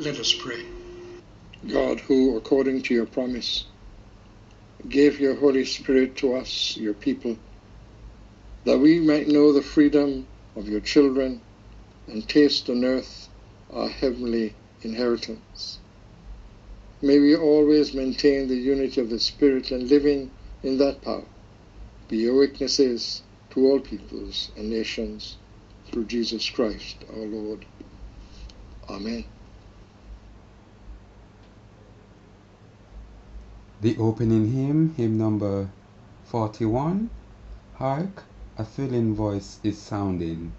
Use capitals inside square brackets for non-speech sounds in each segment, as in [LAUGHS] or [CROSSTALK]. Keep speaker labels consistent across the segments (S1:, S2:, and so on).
S1: Let us pray. God, who, according to your promise, gave your Holy Spirit to us, your people, that we might know the freedom of your children and taste on earth our heavenly inheritance. May we always maintain the unity of the Spirit and living in that power, be your witnesses to all peoples and nations through Jesus Christ our Lord. Amen.
S2: The opening hymn, hymn number 41, Hark, a thrilling voice is sounding.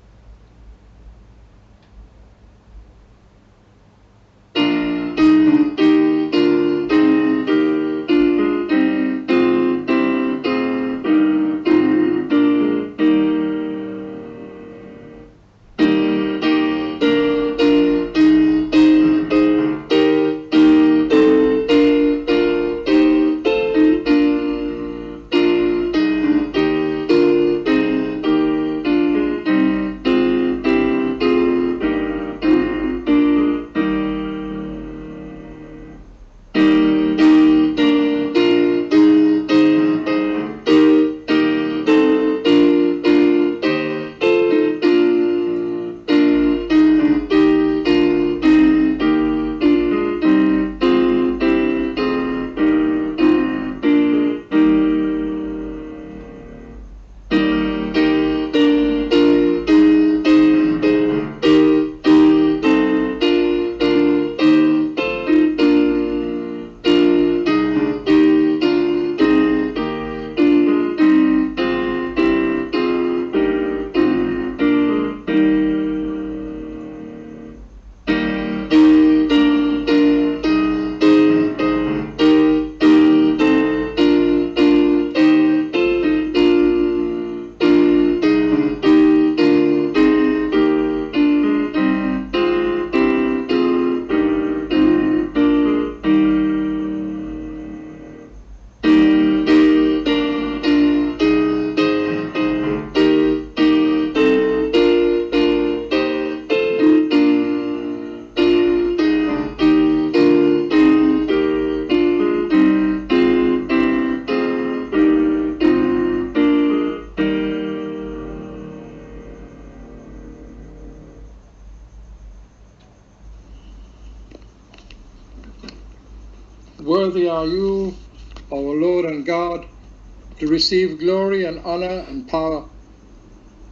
S1: Receive glory and honor and power.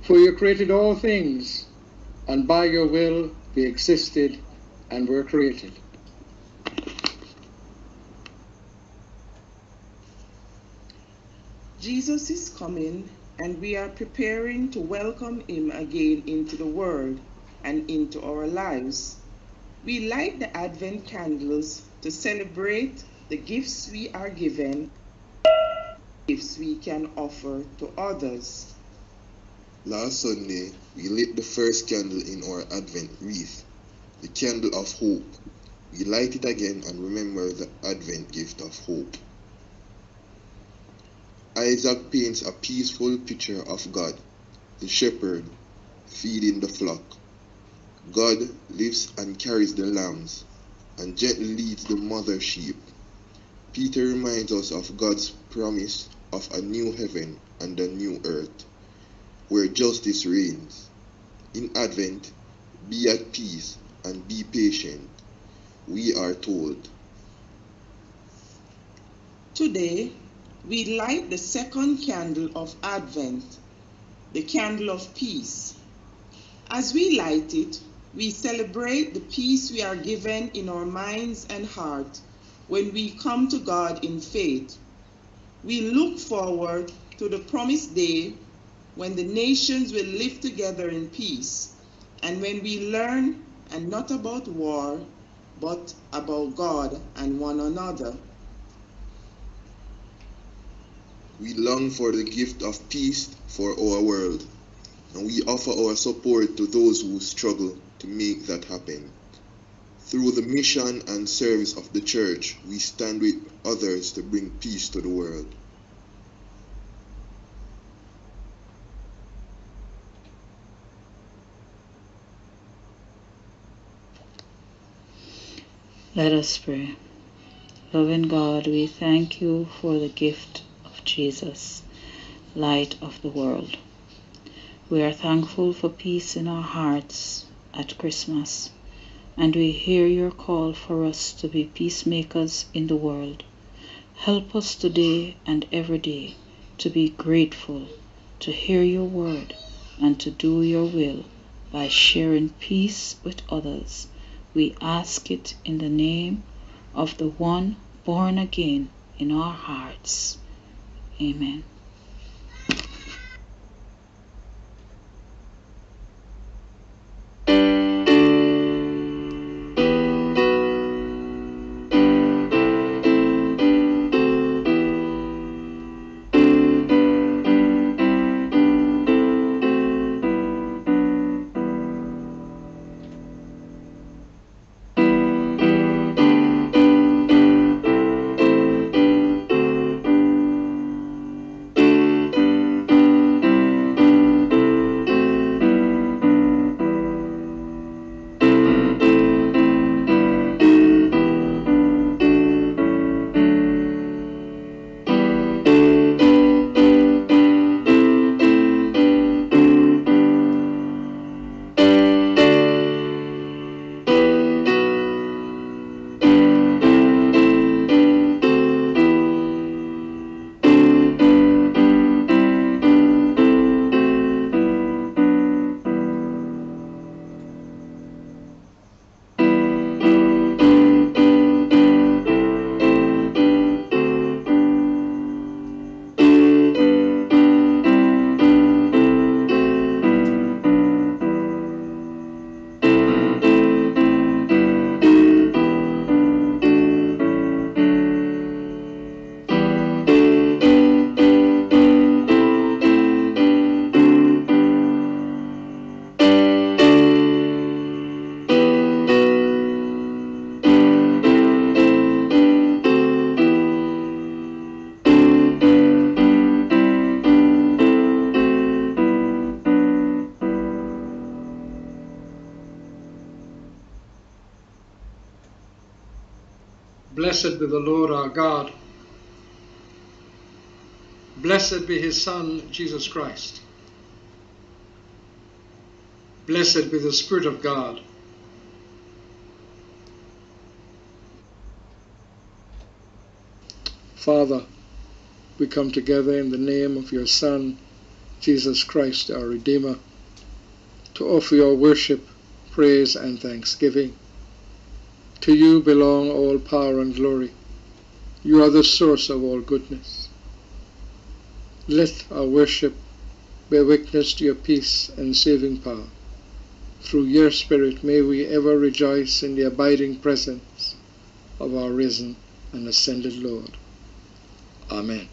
S1: For you created all things, and by your will they existed and were created.
S3: Jesus is coming, and we are preparing to welcome him again into the world and into our lives. We light the Advent candles to celebrate the gifts we are given, gifts we can offer to others.
S4: Last Sunday, we lit the first candle in our Advent wreath, the candle of hope. We light it again and remember the Advent gift of hope. Isaiah paints a peaceful picture of God, the shepherd, feeding the flock. God lives and carries the lambs and gently leads the mother sheep. Peter reminds us of God's promise of a new heaven and a new earth where justice reigns. In Advent, be at peace and be patient, we are told.
S3: Today, we light the second candle of Advent, the candle of peace. As we light it, we celebrate the peace we are given in our minds and heart when we come to God in faith. We look forward to the promised day when the nations will live together in peace and when we learn and not about war, but about God and one another.
S4: We long for the gift of peace for our world, and we offer our support to those who struggle to make that happen. Through the mission and service of the church, we stand with others to bring peace to the world.
S5: Let us pray. Loving God, we thank you for the gift of Jesus, light of the world. We are thankful for peace in our hearts at Christmas and we hear your call for us to be peacemakers in the world. Help us today and every day to be grateful, to hear your word, and to do your will by sharing peace with others. We ask it in the name of the one born again in our hearts. Amen.
S1: Blessed be the Lord our God. Blessed be his Son, Jesus Christ. Blessed be the Spirit of God. Father, we come together in the name of your Son, Jesus Christ, our Redeemer, to offer your worship, praise, and thanksgiving. To you belong all power and glory. You are the source of all goodness. Let our worship bear witness to your peace and saving power. Through your Spirit, may we ever rejoice in the abiding presence of our risen and ascended Lord. Amen.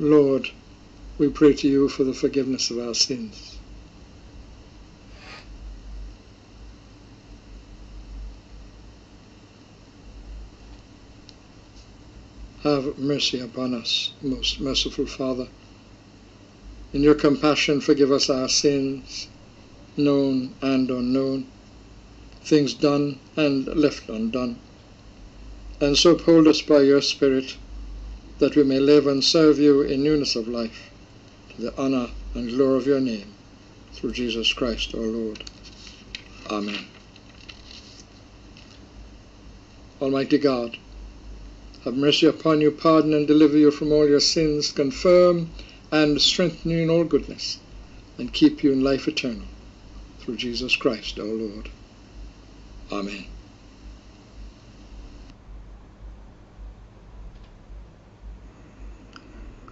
S1: Lord, we pray to you for the forgiveness of our sins. Have mercy upon us, most merciful Father. In your compassion, forgive us our sins, known and unknown, things done and left undone. And so uphold us by your Spirit, that we may live and serve you in newness of life, to the honor and glory of your name, through Jesus Christ our Lord. Amen. Almighty God, have mercy upon you, pardon and deliver you from all your sins, confirm and strengthen you in all goodness, and keep you in life eternal, through Jesus Christ our Lord. Amen.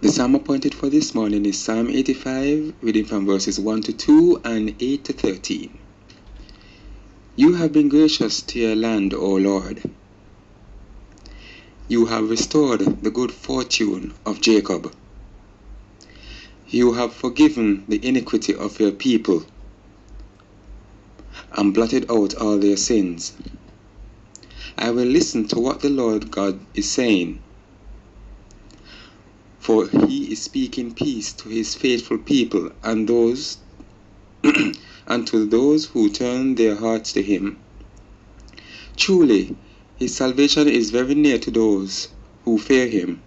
S2: The psalm appointed for this morning is Psalm 85, reading from verses 1 to 2 and 8 to 13. You have been gracious to your land, O Lord. You have restored the good fortune of Jacob. You have forgiven the iniquity of your people and blotted out all their sins. I will listen to what the Lord God is saying, for he is speaking peace to his faithful people and those [CLEARS THROAT] and to those who turn their hearts to him. Truly, his salvation is very near to those who fear him,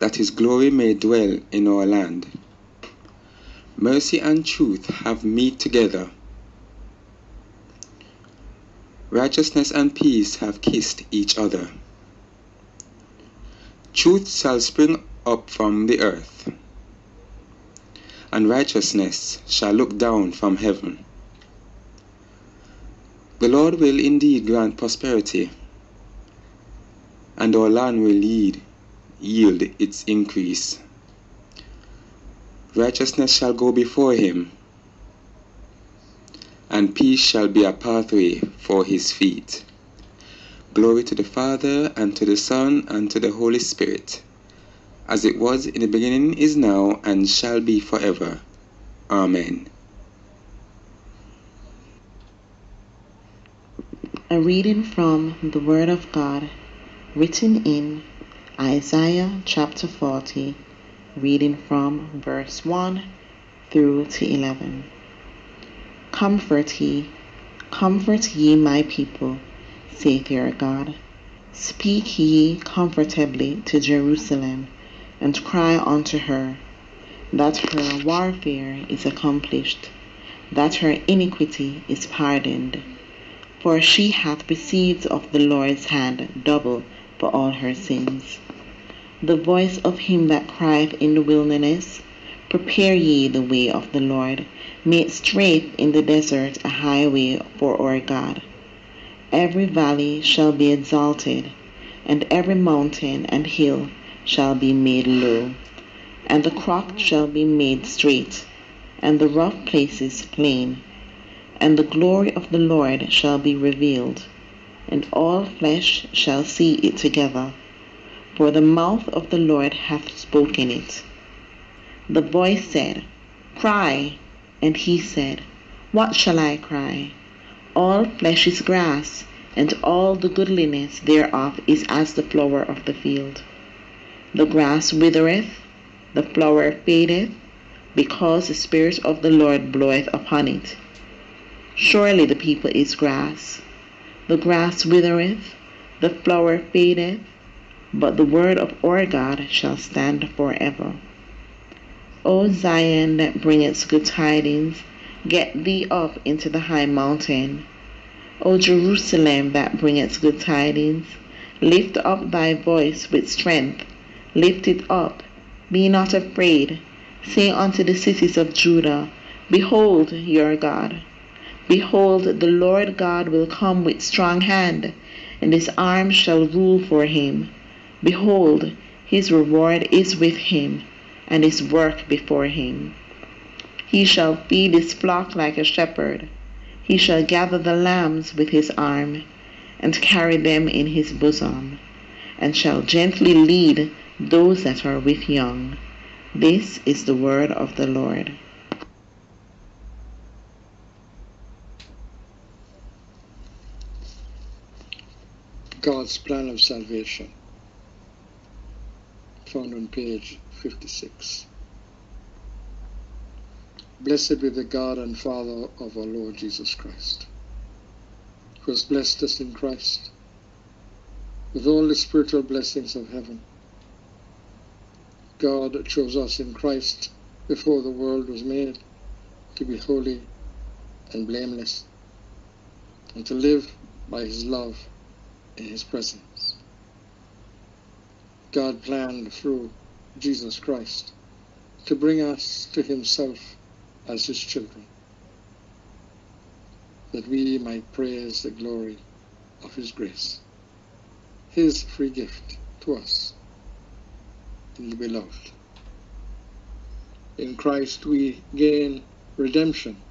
S2: that his glory may dwell in our land. Mercy and truth have meet together. Righteousness and peace have kissed each other. Truth shall spring up from the earth, and righteousness shall look down from heaven. The Lord will indeed grant prosperity, and our land will lead, yield its increase. Righteousness shall go before him, and peace shall be a pathway for his feet. Glory to the Father, and to the Son, and to the Holy Spirit, as it was in the beginning, is now, and shall be forever. Amen.
S6: A reading from the Word of God written in Isaiah chapter 40, reading from verse 1 through to 11. Comfort ye, comfort ye my people, saith your God. Speak ye comfortably to Jerusalem, and cry unto her, that her warfare is accomplished, that her iniquity is pardoned for she hath received of the Lord's hand double for all her sins. The voice of him that crieth in the wilderness, Prepare ye the way of the Lord, make straight in the desert a highway for our God. Every valley shall be exalted, and every mountain and hill shall be made low, and the crooked shall be made straight, and the rough places plain and the glory of the Lord shall be revealed, and all flesh shall see it together, for the mouth of the Lord hath spoken it. The voice said, Cry, and he said, What shall I cry? All flesh is grass, and all the goodliness thereof is as the flower of the field. The grass withereth, the flower fadeth, because the Spirit of the Lord bloweth upon it. Surely the people is grass. The grass withereth, the flower fadeth, but the word of our God shall stand forever. O Zion that bringeth good tidings, get thee up into the high mountain. O Jerusalem that bringeth good tidings, lift up thy voice with strength, lift it up, be not afraid. Say unto the cities of Judah, Behold your God. Behold, the Lord God will come with strong hand, and his arm shall rule for him. Behold, his reward is with him, and his work before him. He shall feed his flock like a shepherd. He shall gather the lambs with his arm, and carry them in his bosom, and shall gently lead those that are with young. This is the word of the Lord.
S1: God's plan of salvation, found on page 56. Blessed be the God and Father of our Lord Jesus Christ, who has blessed us in Christ with all the spiritual blessings of heaven. God chose us in Christ before the world was made to be holy and blameless and to live by his love in his presence. God planned through Jesus Christ to bring us to himself as his children, that we might praise the glory of his grace, his free gift to us in the beloved. In Christ we gain redemption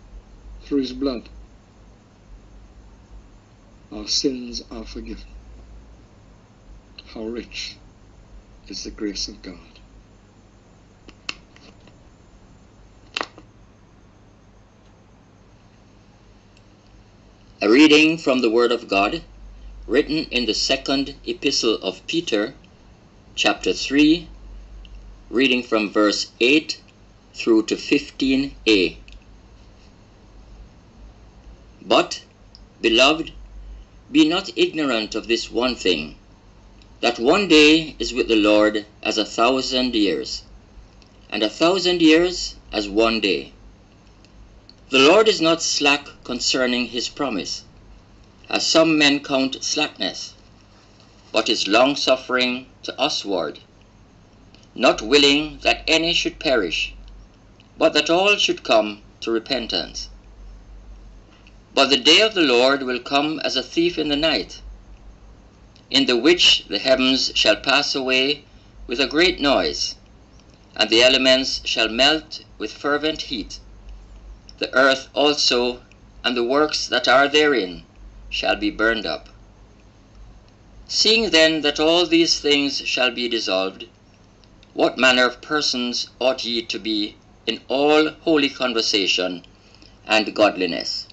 S1: through his blood. Our sins are forgiven. How rich is the grace of God.
S7: A reading from the Word of God, written in the second epistle of Peter, chapter 3, reading from verse 8 through to 15a. But, beloved, be not ignorant of this one thing, that one day is with the Lord as a thousand years, and a thousand years as one day. The Lord is not slack concerning his promise, as some men count slackness, but is longsuffering to usward, not willing that any should perish, but that all should come to repentance. But the day of the Lord will come as a thief in the night, in the which the heavens shall pass away with a great noise, and the elements shall melt with fervent heat. The earth also and the works that are therein shall be burned up. Seeing then that all these things shall be dissolved, what manner of persons ought ye to be in all holy conversation and godliness?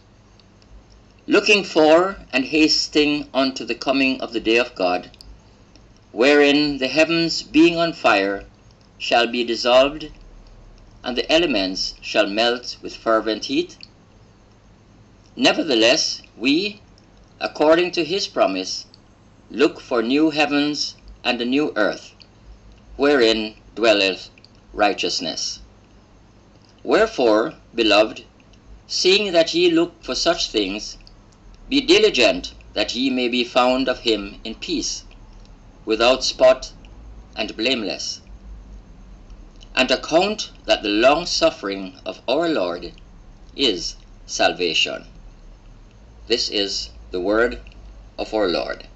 S7: Looking for and hasting unto the coming of the day of God, wherein the heavens being on fire shall be dissolved, and the elements shall melt with fervent heat? Nevertheless, we, according to his promise, look for new heavens and a new earth, wherein dwelleth righteousness. Wherefore, beloved, seeing that ye look for such things, be diligent that ye may be found of him in peace, without spot and blameless and account that the long suffering of our Lord is salvation. This is the word of our Lord.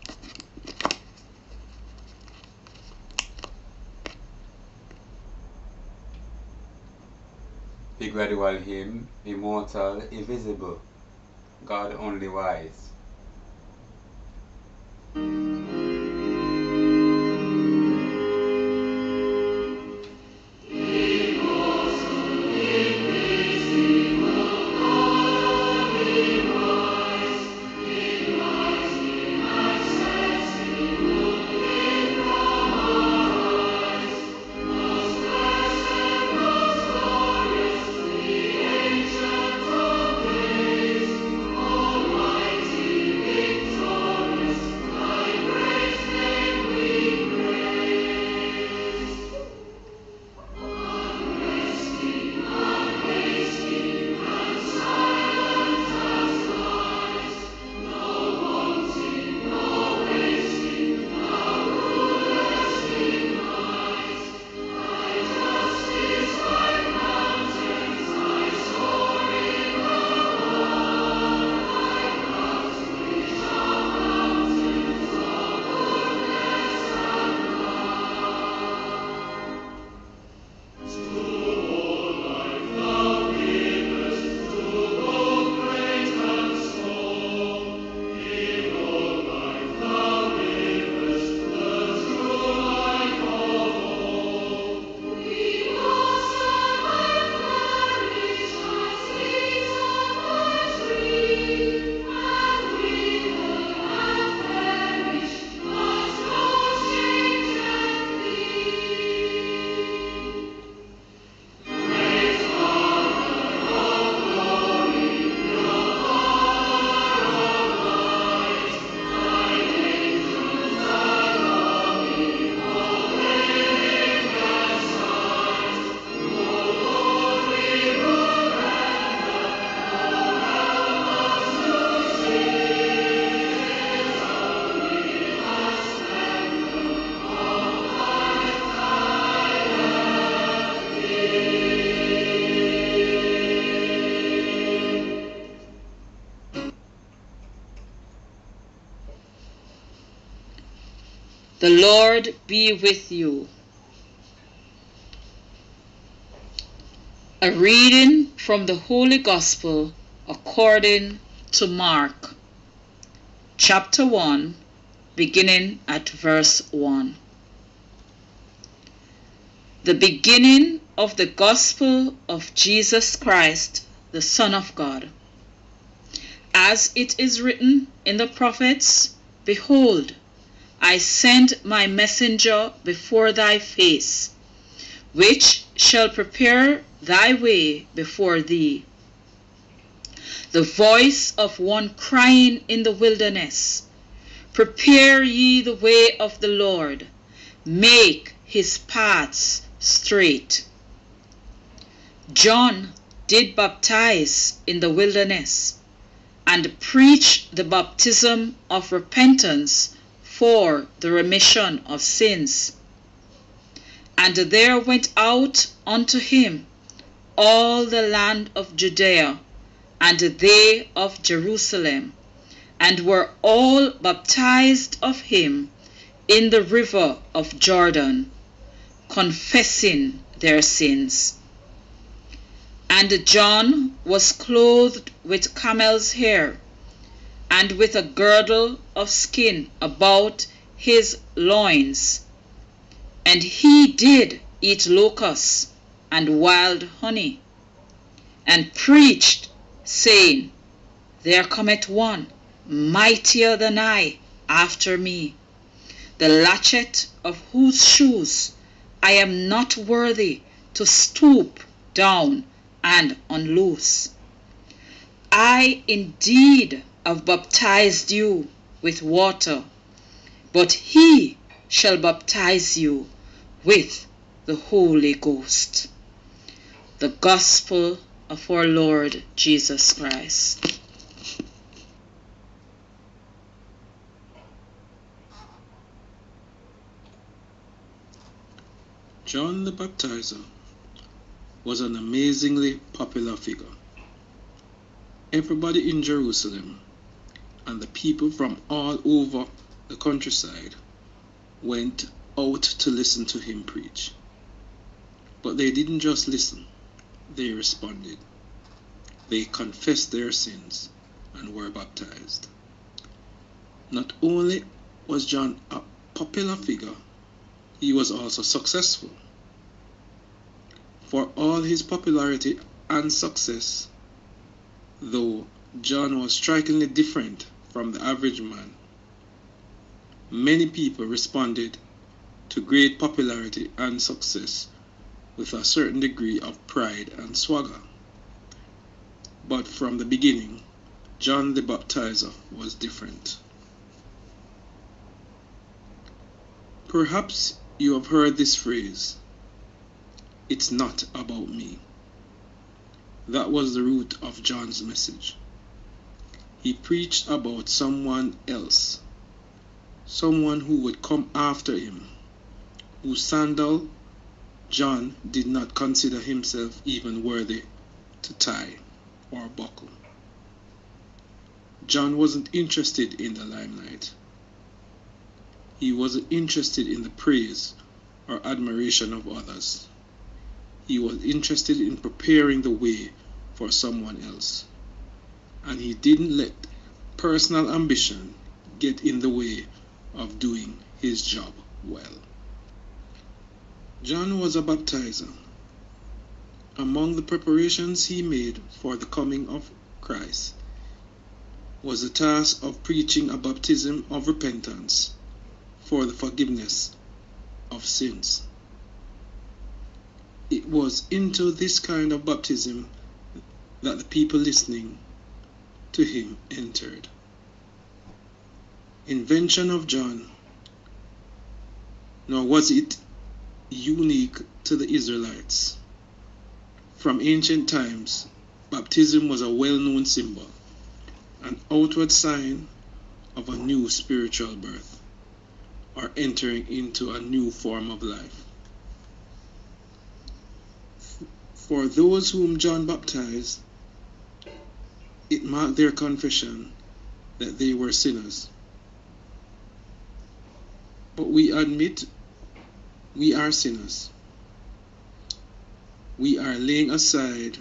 S2: The gradual hymn, immortal, invisible, God only wise.
S8: Lord be with you. A reading from the Holy Gospel according to Mark, chapter 1, beginning at verse 1. The beginning of the Gospel of Jesus Christ, the Son of God. As it is written in the prophets, Behold, I send my messenger before thy face, which shall prepare thy way before thee. The voice of one crying in the wilderness, Prepare ye the way of the Lord, make his paths straight. John did baptize in the wilderness and preach the baptism of repentance for the remission of sins. And there went out unto him all the land of Judea and they of Jerusalem, and were all baptized of him in the river of Jordan, confessing their sins. And John was clothed with camel's hair, and with a girdle of skin about his loins. And he did eat locusts and wild honey, and preached, saying, There cometh one mightier than I after me, the latchet of whose shoes I am not worthy to stoop down and unloose. I indeed have baptized you with water, but he shall baptize you with the Holy Ghost. The Gospel of our Lord Jesus Christ.
S9: John the Baptizer was an amazingly popular figure. Everybody in Jerusalem and the people from all over the countryside went out to listen to him preach. But they didn't just listen, they responded. They confessed their sins and were baptized. Not only was John a popular figure, he was also successful. For all his popularity and success, though John was strikingly different from the average man, many people responded to great popularity and success with a certain degree of pride and swagger. But from the beginning, John the Baptizer was different. Perhaps you have heard this phrase, it's not about me. That was the root of John's message. He preached about someone else, someone who would come after him, whose sandal John did not consider himself even worthy to tie or buckle. John wasn't interested in the limelight. He wasn't interested in the praise or admiration of others. He was interested in preparing the way for someone else. And he didn't let personal ambition get in the way of doing his job well. John was a baptizer. Among the preparations he made for the coming of Christ was the task of preaching a baptism of repentance for the forgiveness of sins. It was into this kind of baptism that the people listening to him entered. Invention of John, nor was it unique to the Israelites. From ancient times, baptism was a well known symbol, an outward sign of a new spiritual birth or entering into a new form of life. For those whom John baptized, it marked their confession that they were sinners. But we admit we are sinners. We are laying aside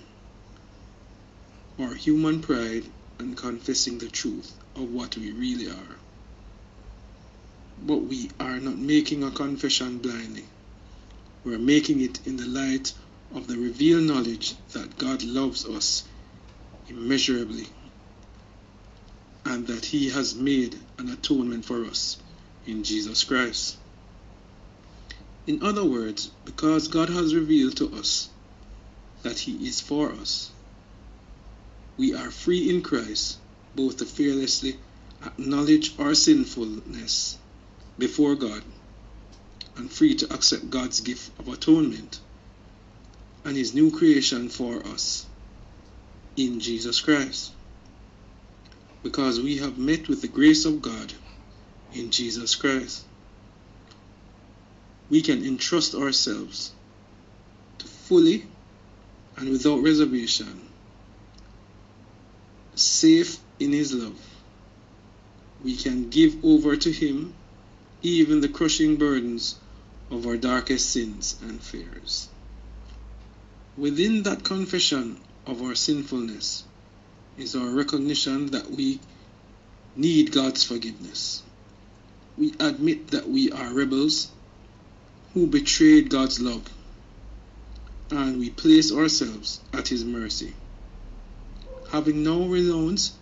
S9: our human pride and confessing the truth of what we really are. But we are not making a confession blindly. We're making it in the light of the revealed knowledge that God loves us immeasurably and that He has made an atonement for us in Jesus Christ. In other words, because God has revealed to us that He is for us, we are free in Christ both to fearlessly acknowledge our sinfulness before God and free to accept God's gift of atonement and His new creation for us in Jesus Christ. Because we have met with the grace of God in Jesus Christ. We can entrust ourselves to fully and without reservation, safe in His love. We can give over to Him even the crushing burdens of our darkest sins and fears. Within that confession of our sinfulness is our recognition that we need God's forgiveness. We admit that we are rebels who betrayed God's love, and we place ourselves at His mercy. Having now renounced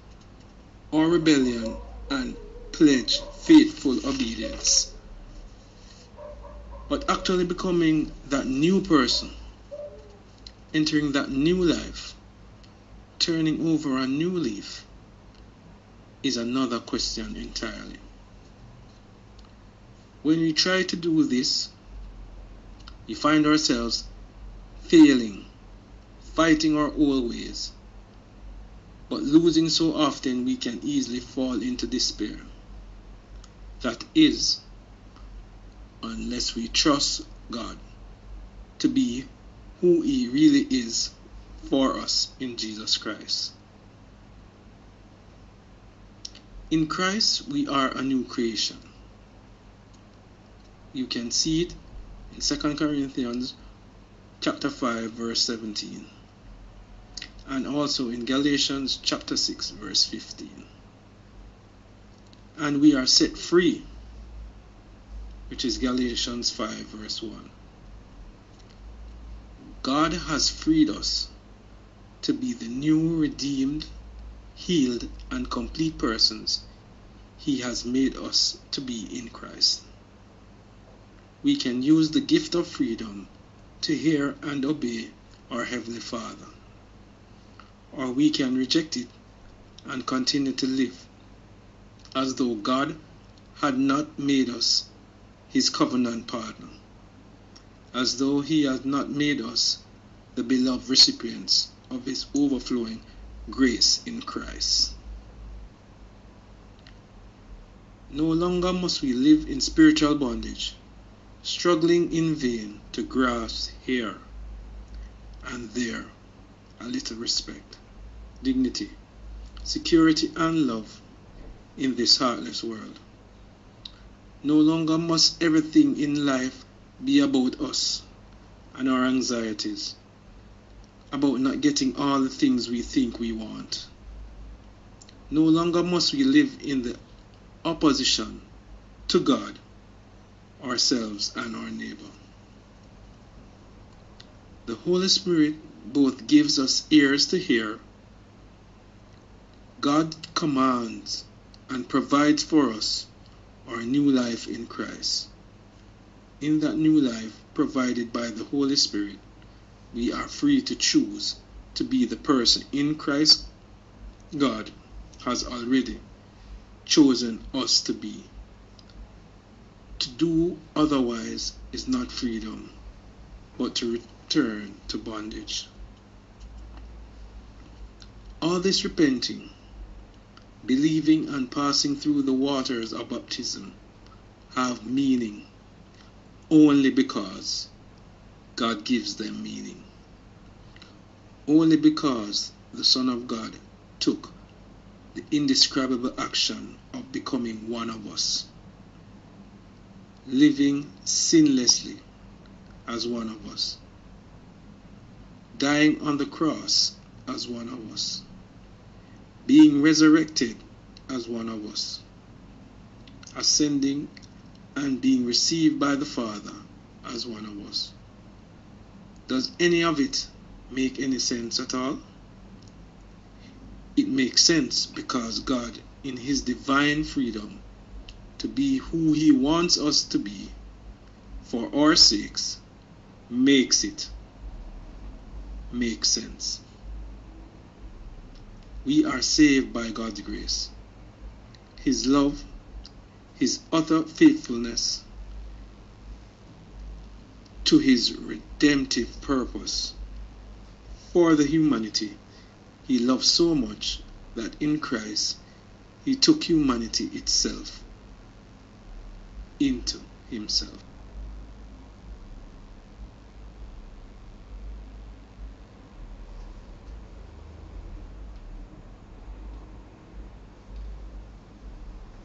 S9: our rebellion and pledged faithful obedience, but actually becoming that new person, entering that new life, turning over a new leaf, is another question entirely. When we try to do this, we find ourselves failing, fighting our old ways, but losing so often we can easily fall into despair. That is, unless we trust God to be who He really is for us in Jesus Christ. In Christ, we are a new creation. You can see it in 2 Corinthians chapter 5 verse 17 and also in Galatians chapter 6 verse 15. And we are set free which is Galatians 5 verse 1. God has freed us to be the new redeemed, healed and complete persons he has made us to be in Christ. We can use the gift of freedom to hear and obey our Heavenly Father. Or we can reject it and continue to live as though God had not made us his covenant partner, as though he had not made us the beloved recipients of his overflowing grace in Christ. No longer must we live in spiritual bondage struggling in vain to grasp here and there a little respect, dignity, security, and love in this heartless world. No longer must everything in life be about us and our anxieties, about not getting all the things we think we want. No longer must we live in the opposition to God ourselves and our neighbor. The Holy Spirit both gives us ears to hear, God commands and provides for us our new life in Christ. In that new life provided by the Holy Spirit, we are free to choose to be the person in Christ God has already chosen us to be. To do otherwise is not freedom, but to return to bondage. All this repenting, believing, and passing through the waters of baptism have meaning only because God gives them meaning. Only because the Son of God took the indescribable action of becoming one of us living sinlessly as one of us, dying on the cross as one of us, being resurrected as one of us, ascending and being received by the Father as one of us. Does any of it make any sense at all? It makes sense because God, in His divine freedom to be who He wants us to be for our sakes, makes it make sense. We are saved by God's grace. His love, His utter faithfulness to His redemptive purpose for the humanity He loved so much that in Christ He took humanity itself into Himself.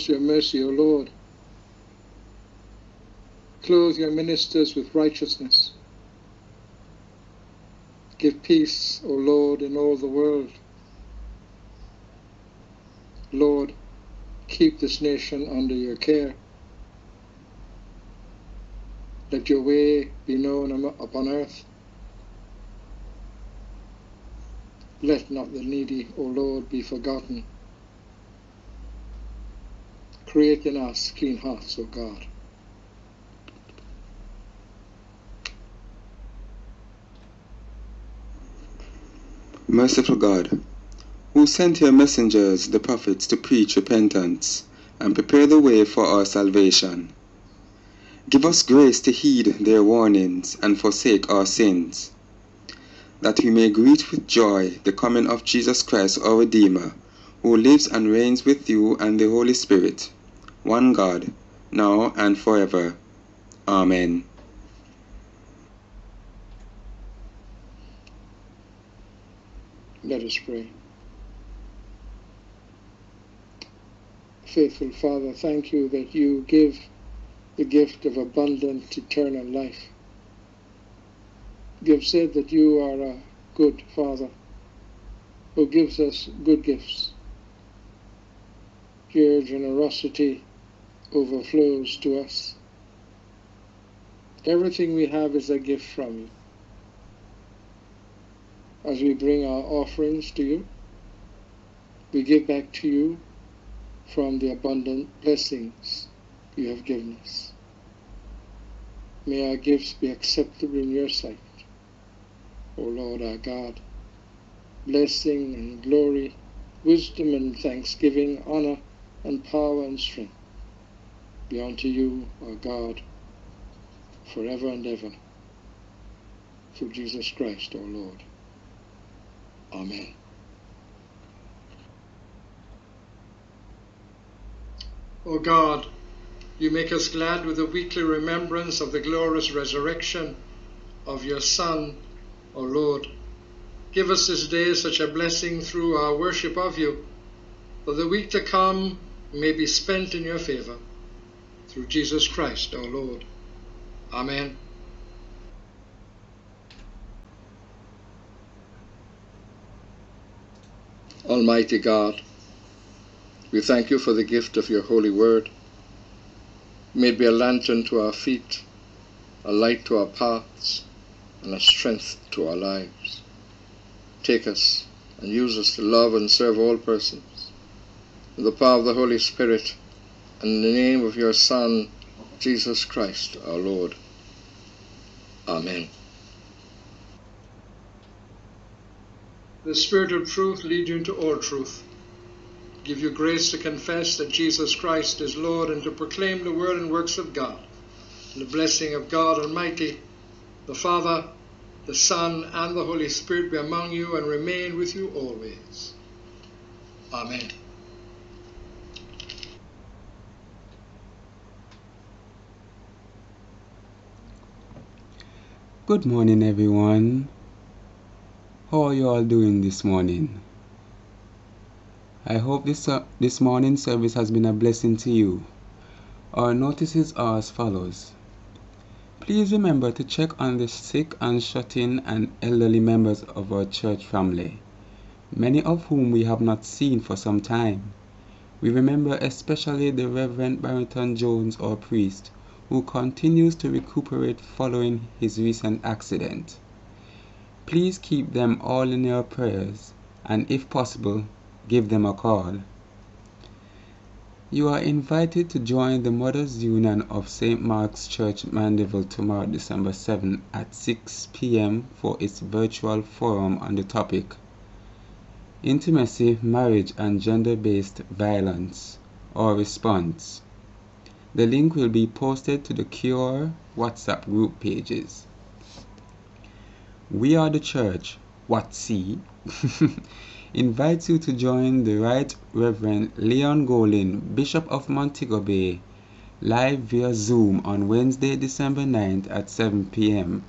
S9: Us
S1: your mercy, O Lord. Clothe your ministers with righteousness. Give peace, O Lord, in all the world. Lord, keep this nation under your care. Let your way be known upon earth. Let not the needy, O Lord, be forgotten. Create in us clean hearts, O God.
S2: Merciful God, who sent your messengers, the prophets, to preach repentance and prepare the way for our salvation, give us grace to heed their warnings and forsake our sins, that we may greet with joy the coming of Jesus Christ, our Redeemer, who lives and reigns with you and the Holy Spirit, one God, now and forever. Amen.
S1: Let us pray. Faithful Father, thank you that you give the gift of abundant eternal life. You have said that you are a good Father who gives us good gifts. Your generosity overflows to us. Everything we have is a gift from you. As we bring our offerings to you, we give back to you from the abundant blessings you have given us. May our gifts be acceptable in your sight, O Lord our God. Blessing and glory, wisdom and thanksgiving, honor and power and strength be unto you, our God, forever and ever. Through Jesus Christ, our Lord. Amen. O God, you make us glad with the weekly remembrance of the glorious resurrection of your Son, O Lord. Give us this day such a blessing through our worship of you, that the week to come may be spent in your favor. Through Jesus Christ, our Lord. Amen. Almighty God, we thank you for the gift of your holy word. May it be a lantern to our feet, a light to our paths, and a strength to our lives. Take us and use us to love and serve all persons. In the power of the Holy Spirit, in the name of your Son, Jesus Christ, our Lord. Amen. The Spirit of truth lead you into all truth. Give you grace to confess that Jesus Christ is Lord and to proclaim the word and works of God. And the blessing of God Almighty, the Father, the Son, and the Holy Spirit be among you and remain with you always. Amen.
S2: Good morning, everyone. How are you all doing this morning? I hope this, uh, this morning's service has been a blessing to you. Our notices are as follows. Please remember to check on the sick and shut in and elderly members of our church family, many of whom we have not seen for some time. We remember especially the Reverend Barrington Jones, our priest, who continues to recuperate following his recent accident. Please keep them all in your prayers and, if possible, give them a call. You are invited to join the Mothers Union of St. Mark's Church, Mandeville tomorrow, December 7 at 6 p.m. for its virtual forum on the topic Intimacy, Marriage, and Gender Based Violence or Response. The link will be posted to the Cure WhatsApp group pages. We are the church, what see, [LAUGHS] invites you to join the Right Reverend Leon Golding, Bishop of Montego Bay, live via Zoom on Wednesday, December 9th at 7 p.m.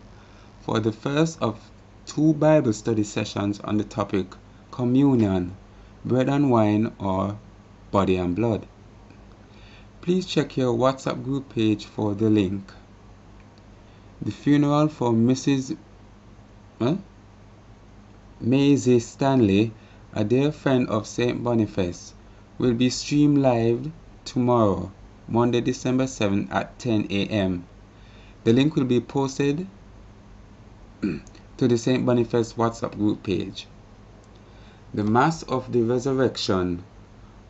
S2: for the first of two Bible study sessions on the topic Communion, Bread and Wine or Body and Blood. Please check your WhatsApp group page for the link. The funeral for Mrs. Huh? Maisie Stanley, a dear friend of St. Boniface, will be streamed live tomorrow, Monday, December 7 at 10 a.m. The link will be posted [CLEARS THROAT] to the St. Boniface WhatsApp group page. The Mass of the Resurrection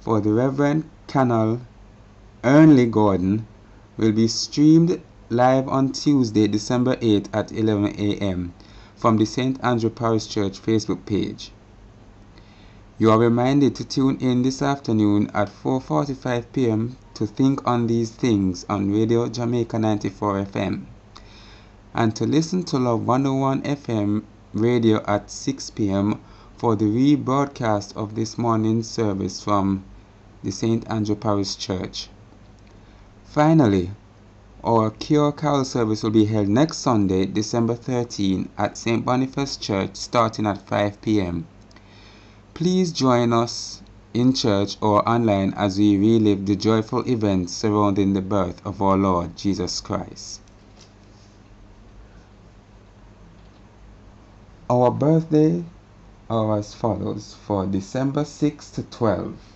S2: for the Reverend Canon Ernle Gordon will be streamed live on Tuesday, December 8 at 11 a.m. from the St. Andrew Parish Church Facebook page. You are reminded to tune in this afternoon at 4:45 p.m. to think on these things on Radio Jamaica 94 FM and to listen to Love 101 FM radio at 6 p.m. for the rebroadcast of this morning's service from the St. Andrew Parish Church. Finally, our Cure Carol service will be held next Sunday, December 13 at St. Boniface Church starting at 5 p.m. Please join us in church or online as we relive the joyful events surrounding the birth of our Lord Jesus Christ. Our birthday are as follows for December 6 to 12.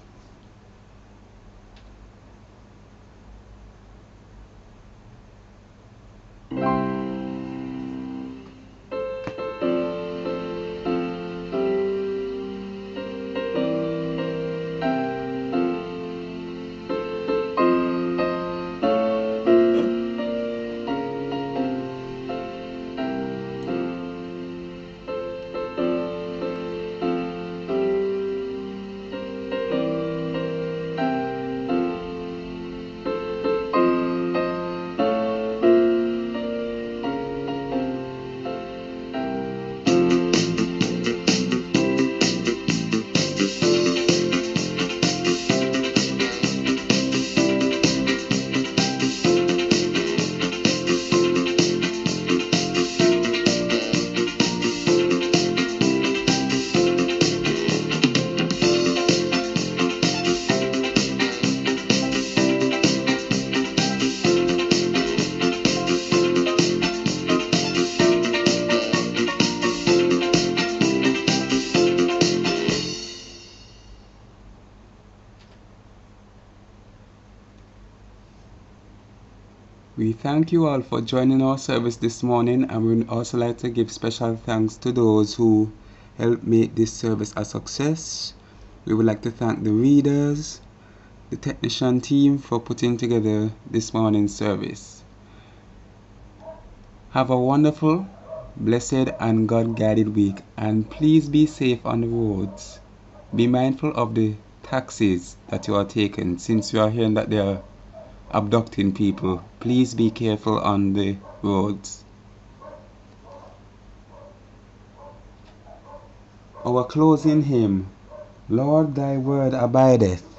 S2: Joining our service this morning and we would also like to give special thanks to those who helped make this service a success. We would like to thank the readers, the technician team for putting together this morning's service. Have a wonderful, blessed, and God guided week, and please be safe on the roads. Be mindful of the taxis that you are taking since you are hearing that they are abducting people. Please be careful on the roads. Our closing hymn Lord, thy word abideth.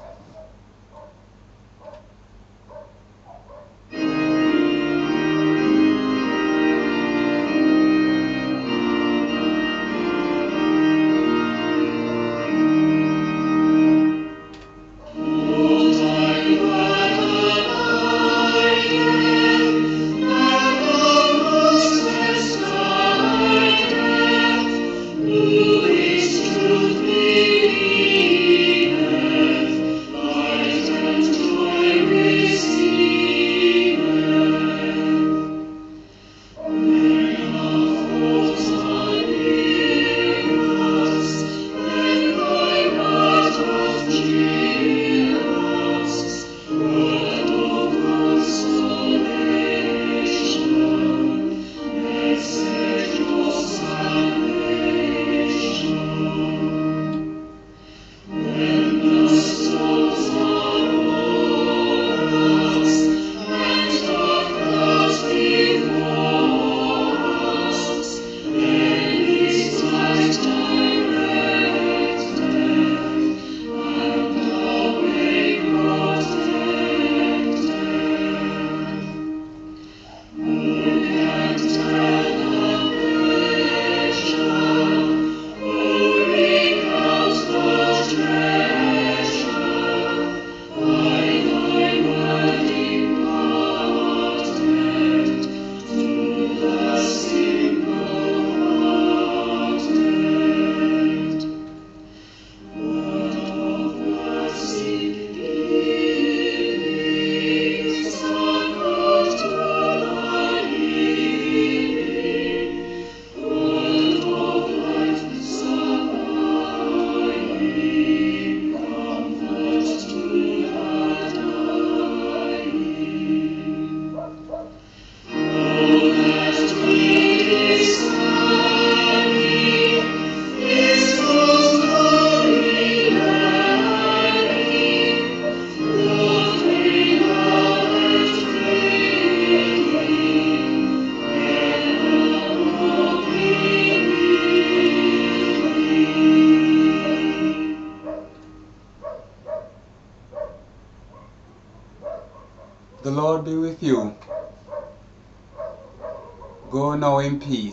S2: The